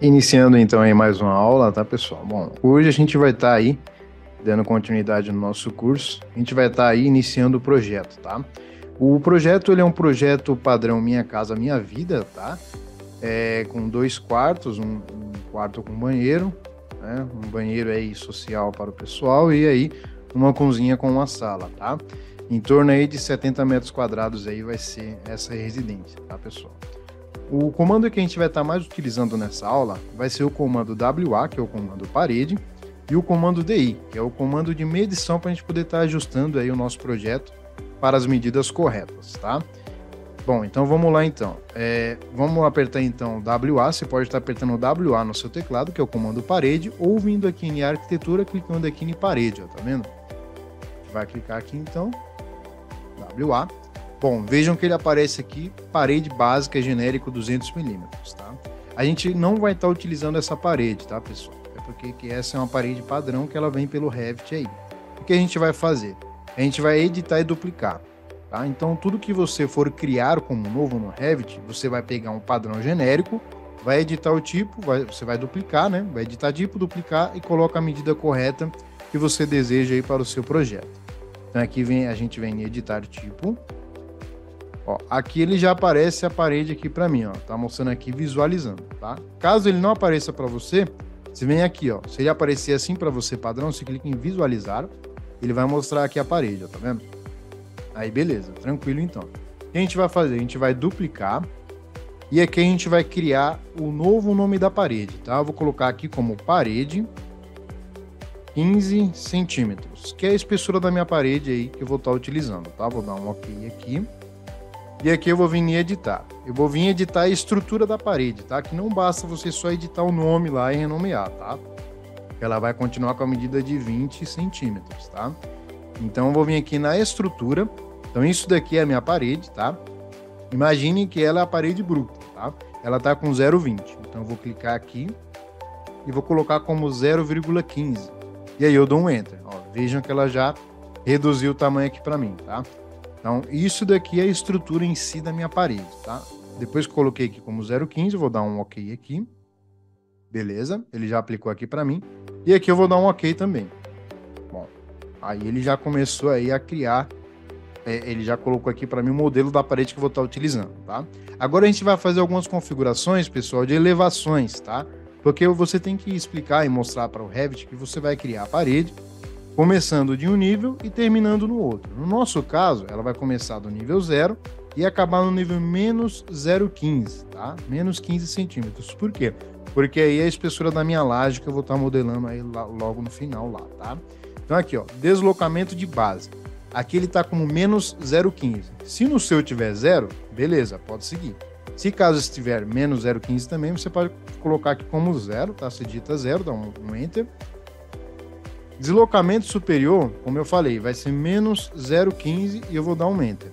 Iniciando então aí mais uma aula, tá pessoal? Bom, hoje a gente vai estar tá aí dando continuidade no nosso curso. A gente vai estar tá aí iniciando o projeto, tá? O projeto ele é um projeto padrão Minha Casa Minha Vida, tá? É, com dois quartos, um, um quarto com banheiro, né? Um banheiro aí social para o pessoal e aí uma cozinha com uma sala, tá? Em torno aí de 70 metros quadrados aí vai ser essa residência, tá pessoal? O comando que a gente vai estar mais utilizando nessa aula vai ser o comando WA, que é o comando parede, e o comando DI, que é o comando de medição para a gente poder estar ajustando aí o nosso projeto para as medidas corretas, tá? Bom, então vamos lá então. É, vamos apertar então WA, você pode estar apertando WA no seu teclado, que é o comando parede, ou vindo aqui em arquitetura, clicando aqui em parede, ó, tá vendo? Vai clicar aqui então, WA, Bom, vejam que ele aparece aqui, parede básica genérico 200 milímetros, tá? A gente não vai estar tá utilizando essa parede, tá, pessoal? É porque que essa é uma parede padrão que ela vem pelo Revit aí. O que a gente vai fazer? A gente vai editar e duplicar, tá? Então, tudo que você for criar como novo no Revit, você vai pegar um padrão genérico, vai editar o tipo, vai, você vai duplicar, né? Vai editar tipo, duplicar e coloca a medida correta que você deseja aí para o seu projeto. Então, aqui vem, a gente vem em editar tipo, Ó, aqui ele já aparece a parede aqui para mim, ó. Tá mostrando aqui visualizando, tá? Caso ele não apareça para você, você vem aqui, ó. Se ele aparecer assim para você padrão, você clica em visualizar, ele vai mostrar aqui a parede, ó, tá vendo? Aí beleza, tranquilo então. O que a gente vai fazer? A gente vai duplicar e aqui a gente vai criar o novo nome da parede, tá? Eu vou colocar aqui como parede 15 centímetros, que é a espessura da minha parede aí que eu vou estar utilizando, tá? Vou dar um ok aqui. E aqui eu vou vir em editar. Eu vou vir editar a estrutura da parede, tá? Que não basta você só editar o nome lá e renomear, tá? Ela vai continuar com a medida de 20 centímetros, tá? Então eu vou vir aqui na estrutura. Então isso daqui é a minha parede, tá? Imagine que ela é a parede bruta, tá? Ela tá com 0,20. Então eu vou clicar aqui e vou colocar como 0,15. E aí eu dou um Enter. Ó, vejam que ela já reduziu o tamanho aqui para mim, tá? Então, isso daqui é a estrutura em si da minha parede, tá? Depois que coloquei aqui como 0,15, vou dar um OK aqui. Beleza, ele já aplicou aqui para mim. E aqui eu vou dar um OK também. Bom, aí ele já começou aí a criar, é, ele já colocou aqui para mim o modelo da parede que eu vou estar utilizando, tá? Agora a gente vai fazer algumas configurações, pessoal, de elevações, tá? Porque você tem que explicar e mostrar para o Revit que você vai criar a parede começando de um nível e terminando no outro. No nosso caso, ela vai começar do nível 0 e acabar no nível menos 0,15, tá? Menos 15 centímetros. Por quê? Porque aí é a espessura da minha laje que eu vou estar modelando aí logo no final lá, tá? Então aqui, ó, deslocamento de base. Aqui ele está como menos 0,15. Se no seu tiver zero, beleza, pode seguir. Se caso estiver menos 0,15 também, você pode colocar aqui como zero, tá? Você digita zero, dá um, um Enter Deslocamento superior, como eu falei, vai ser menos 0,15 e eu vou dar um Enter.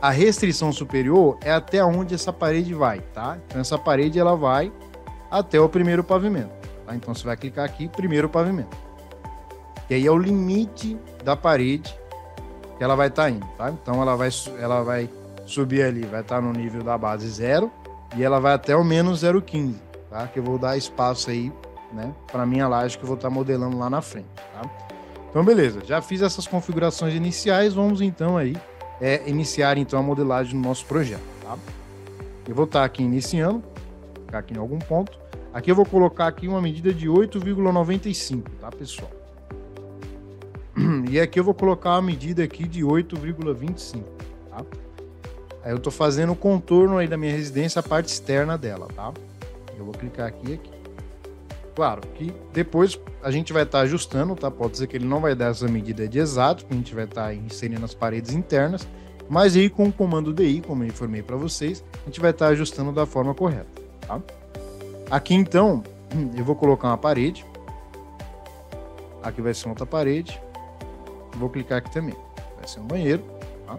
A restrição superior é até onde essa parede vai, tá? Então essa parede ela vai até o primeiro pavimento, tá? Então você vai clicar aqui, primeiro pavimento. E aí é o limite da parede que ela vai estar tá indo, tá? Então ela vai, ela vai subir ali, vai estar tá no nível da base zero e ela vai até o menos 0,15, tá? Que eu vou dar espaço aí né, para minha laje que eu vou estar tá modelando lá na frente, tá? Então, beleza, já fiz essas configurações iniciais, vamos então aí é, iniciar então a modelagem do nosso projeto, tá? Eu vou estar tá aqui iniciando, ficar aqui em algum ponto. Aqui eu vou colocar aqui uma medida de 8,95, tá, pessoal? E aqui eu vou colocar uma medida aqui de 8,25, tá? Aí eu estou fazendo o contorno aí da minha residência, a parte externa dela, tá? Eu vou clicar aqui aqui. Claro que depois a gente vai estar tá ajustando, tá? Pode ser que ele não vai dar essa medida de exato, que a gente vai estar tá inserindo as paredes internas, mas aí com o comando DI, como eu informei para vocês, a gente vai estar tá ajustando da forma correta, tá? Aqui então, eu vou colocar uma parede. Aqui vai ser outra parede. Vou clicar aqui também. Vai ser um banheiro, tá?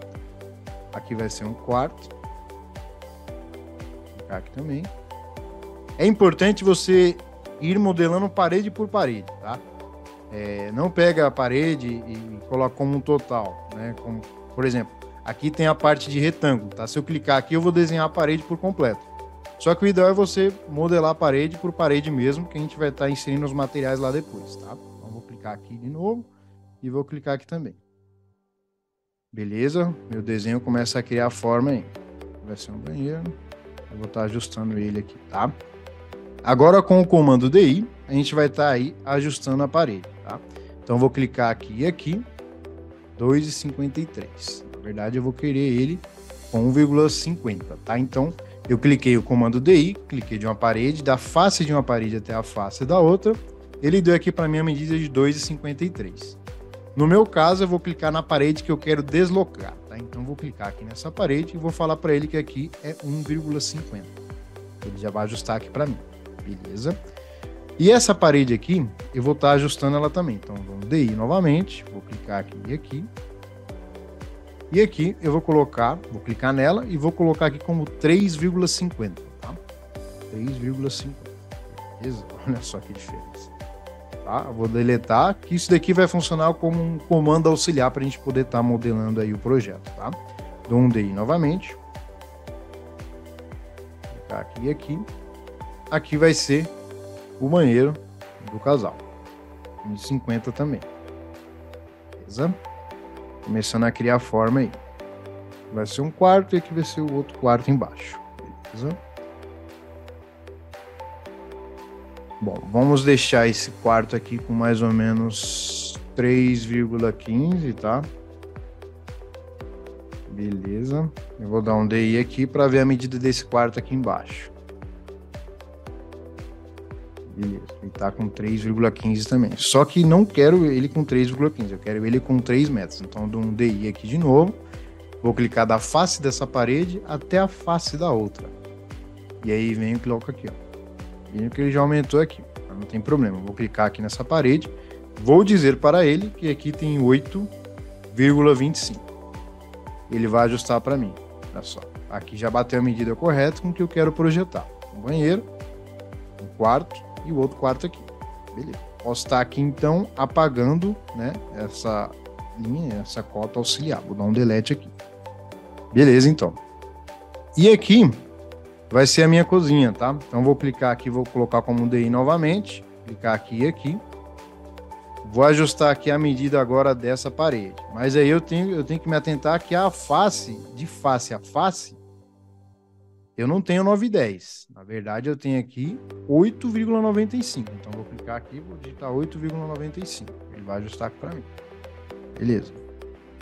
Aqui vai ser um quarto. Vou clicar aqui também. É importante você ir modelando parede por parede, tá? É, não pega a parede e coloca como um total, né? Como, por exemplo, aqui tem a parte de retângulo, tá? Se eu clicar aqui, eu vou desenhar a parede por completo. Só que o ideal é você modelar parede por parede mesmo, que a gente vai estar tá inserindo os materiais lá depois, tá? Então vou clicar aqui de novo e vou clicar aqui também. Beleza? Meu desenho começa a criar forma aí. Vai ser um banheiro. Eu vou estar tá ajustando ele aqui, tá? Agora com o comando DI, a gente vai estar tá aí ajustando a parede, tá? Então vou clicar aqui e aqui, 2,53. Na verdade eu vou querer ele com 1,50, tá? Então eu cliquei o comando DI, cliquei de uma parede, da face de uma parede até a face da outra, ele deu aqui para mim a medida de 2,53. No meu caso, eu vou clicar na parede que eu quero deslocar, tá? Então vou clicar aqui nessa parede e vou falar para ele que aqui é 1,50. Ele já vai ajustar aqui para mim. Beleza? E essa parede aqui, eu vou estar tá ajustando ela também. Então, vamos DI novamente, vou clicar aqui e aqui. E aqui eu vou colocar, vou clicar nela e vou colocar aqui como 3,50, tá? 3,50. Beleza? Olha só que diferença. Tá? Vou deletar, que isso daqui vai funcionar como um comando auxiliar para a gente poder estar tá modelando aí o projeto, tá? Dou um DI novamente. Vou clicar aqui e aqui aqui vai ser o banheiro do casal. 50 também. Beleza? Começando a criar forma aí. Vai ser um quarto e aqui vai ser o outro quarto embaixo. Beleza? Bom, vamos deixar esse quarto aqui com mais ou menos 3,15, tá? Beleza. Eu vou dar um DI aqui para ver a medida desse quarto aqui embaixo. Beleza. Ele tá com 3,15 também. Só que não quero ele com 3,15, eu quero ele com 3 metros. Então, dou um DI aqui de novo. Vou clicar da face dessa parede até a face da outra. E aí venho e coloco aqui, ó. Vindo que ele já aumentou aqui. Não tem problema. Vou clicar aqui nessa parede. Vou dizer para ele que aqui tem 8,25. Ele vai ajustar para mim. Olha só. Aqui já bateu a medida correta com que eu quero projetar. Um banheiro, um quarto, e o outro quarto aqui. Beleza. Posso estar aqui então apagando né, essa linha, essa cota auxiliar. Vou dar um delete aqui. Beleza, então. E aqui vai ser a minha cozinha, tá? Então vou clicar aqui, vou colocar como DI novamente. Clicar aqui e aqui. Vou ajustar aqui a medida agora dessa parede. Mas aí eu tenho, eu tenho que me atentar que a face, de face a face, eu não tenho 9,10. Na verdade, eu tenho aqui 8,95. Então, vou clicar aqui vou digitar 8,95. Ele vai ajustar aqui para mim. Beleza.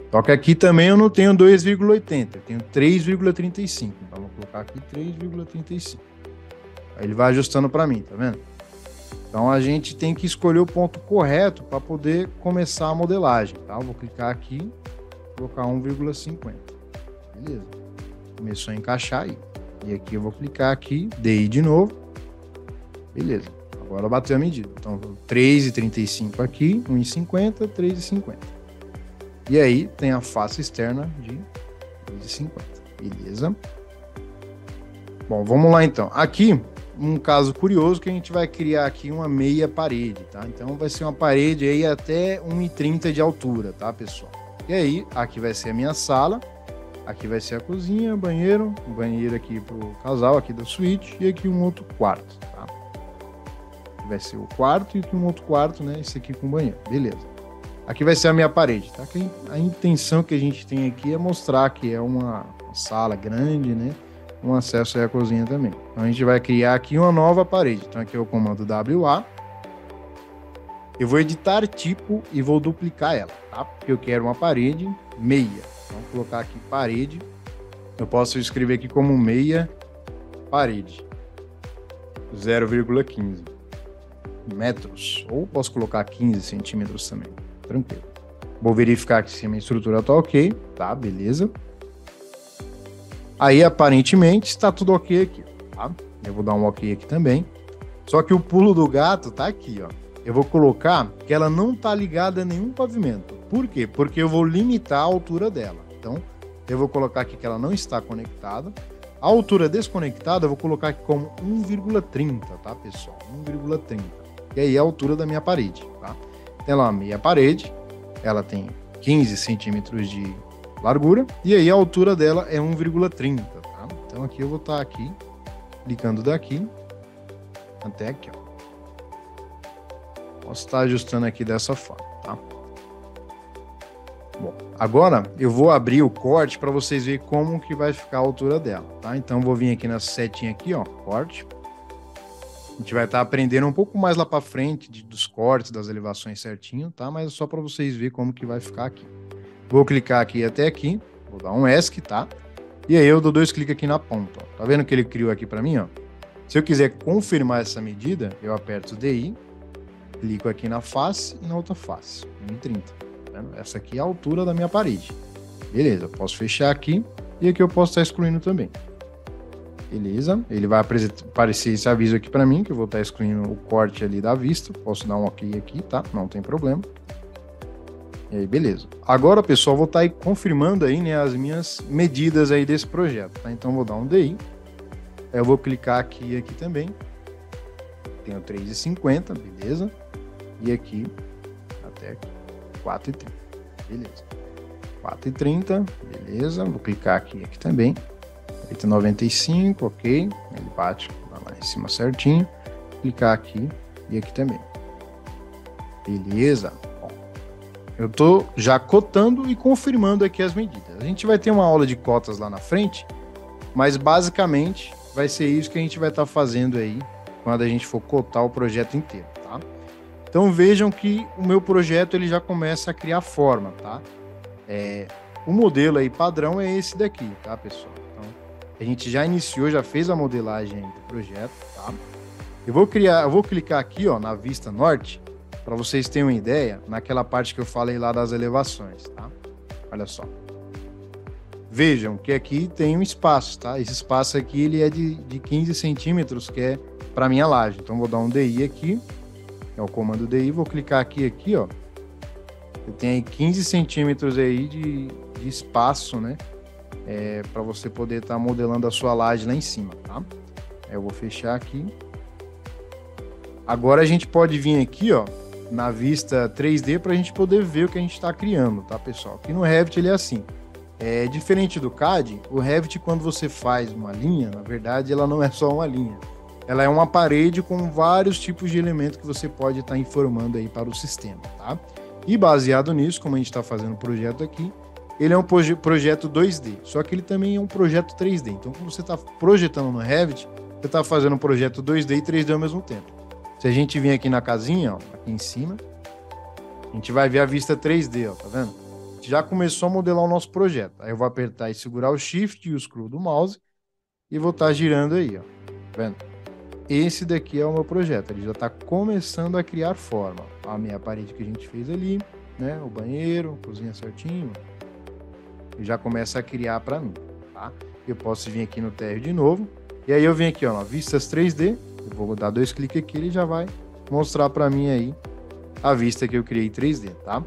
Só que aqui também eu não tenho 2,80. Eu tenho 3,35. Então, vou colocar aqui 3,35. Aí ele vai ajustando para mim, tá vendo? Então, a gente tem que escolher o ponto correto para poder começar a modelagem, tá? Vou clicar aqui, colocar 1,50. Beleza. Começou a encaixar aí. E aqui eu vou clicar aqui, DI de novo. Beleza. Agora bateu a medida. Então, 3,35 aqui, 1,50, 3,50. E aí tem a face externa de 2,50. Beleza. Bom, vamos lá então. Aqui, um caso curioso que a gente vai criar aqui uma meia parede, tá? Então vai ser uma parede aí até 1,30 de altura, tá, pessoal? E aí, aqui vai ser a minha sala. Aqui vai ser a cozinha, banheiro, banheiro aqui pro casal aqui da suíte e aqui um outro quarto, tá? Vai ser o quarto e aqui um outro quarto, né? Esse aqui com banheiro, beleza. Aqui vai ser a minha parede, tá? A intenção que a gente tem aqui é mostrar que é uma sala grande, né? Um acesso aí à cozinha também. Então a gente vai criar aqui uma nova parede. Então aqui é o comando WA. Eu vou editar tipo e vou duplicar ela, tá? Porque eu quero uma parede meia. Vamos colocar aqui parede. Eu posso escrever aqui como meia parede. 0,15 metros. Ou posso colocar 15 centímetros também. Tranquilo. Vou verificar se a minha estrutura está ok. Tá, beleza. Aí, aparentemente, está tudo ok aqui. Tá? Eu vou dar um ok aqui também. Só que o pulo do gato tá aqui, ó. Eu vou colocar que ela não tá ligada a nenhum pavimento. Por quê? Porque eu vou limitar a altura dela. Então, eu vou colocar aqui que ela não está conectada. A altura desconectada eu vou colocar aqui como 1,30, tá, pessoal? 1,30. E aí é a altura da minha parede, tá? Tem lá a meia parede, ela tem 15 centímetros de largura, e aí a altura dela é 1,30, tá? Então aqui eu vou estar tá aqui clicando daqui até aqui, ó. Posso estar ajustando aqui dessa forma, tá? Bom, agora eu vou abrir o corte para vocês verem como que vai ficar a altura dela, tá? Então vou vir aqui nessa setinha aqui, ó, corte. A gente vai estar aprendendo um pouco mais lá para frente de, dos cortes, das elevações certinho, tá? Mas é só para vocês verem como que vai ficar aqui. Vou clicar aqui até aqui, vou dar um ESC, tá? E aí eu dou dois cliques aqui na ponta, ó. Tá vendo que ele criou aqui para mim, ó? Se eu quiser confirmar essa medida, eu aperto DI, clico aqui na face e na outra face, 1,30. Tá essa aqui é a altura da minha parede. Beleza, posso fechar aqui e aqui eu posso estar excluindo também. Beleza, ele vai aparecer esse aviso aqui para mim, que eu vou estar excluindo o corte ali da vista. Posso dar um ok aqui, tá? Não tem problema. E aí, beleza. Agora, pessoal, vou estar aí confirmando aí, né, as minhas medidas aí desse projeto, tá? Então, vou dar um DI. Eu vou clicar aqui aqui também. Tenho 3,50, beleza. E aqui, até aqui, 4,30. Beleza. 4,30, beleza. Vou clicar aqui aqui também. 8,95, ok. Ele bate lá em cima certinho. Clicar aqui e aqui também. Beleza. Eu tô já cotando e confirmando aqui as medidas. A gente vai ter uma aula de cotas lá na frente, mas basicamente vai ser isso que a gente vai estar tá fazendo aí quando a gente for cotar o projeto inteiro? Então vejam que o meu projeto ele já começa a criar forma, tá? É, o modelo aí padrão é esse daqui, tá, pessoal? Então, a gente já iniciou, já fez a modelagem do projeto, tá? Eu vou criar, eu vou clicar aqui, ó, na vista norte, para vocês terem uma ideia, naquela parte que eu falei lá das elevações, tá? Olha só. Vejam que aqui tem um espaço, tá? Esse espaço aqui ele é de, de 15 centímetros, que é para minha laje. Então vou dar um DI aqui, é o comando DI, vou clicar aqui, aqui, ó. Eu tenho aí 15 centímetros aí de, de espaço, né? É, para você poder estar tá modelando a sua laje lá em cima, tá? Eu vou fechar aqui. Agora a gente pode vir aqui, ó, na vista 3D para a gente poder ver o que a gente está criando, tá, pessoal? Aqui no Revit ele é assim. É diferente do CAD, o Revit quando você faz uma linha, na verdade, ela não é só uma linha ela é uma parede com vários tipos de elementos que você pode estar tá informando aí para o sistema, tá? E baseado nisso, como a gente está fazendo o projeto aqui, ele é um proje projeto 2D, só que ele também é um projeto 3D. Então, quando você está projetando no Revit, você está fazendo um projeto 2D e 3D ao mesmo tempo. Se a gente vir aqui na casinha, ó, aqui em cima, a gente vai ver a vista 3D, ó, tá vendo? A gente já começou a modelar o nosso projeto. Aí eu vou apertar e segurar o Shift e o Scroll do mouse e vou estar tá girando aí, ó. Tá vendo? Esse daqui é o meu projeto. Ele já está começando a criar forma. A minha parede que a gente fez ali, né? O banheiro, cozinha certinho. E já começa a criar para mim, tá? Eu posso vir aqui no térreo de novo. E aí eu venho aqui, ó, vistas 3D. Eu vou dar dois cliques aqui, ele já vai mostrar para mim aí a vista que eu criei 3D, tá?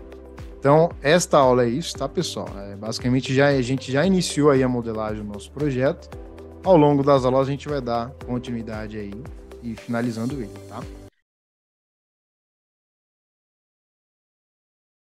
Então, esta aula é isso, tá, pessoal? É, basicamente, já, a gente já iniciou aí a modelagem do nosso projeto ao longo das aulas a gente vai dar continuidade aí e finalizando ele, tá?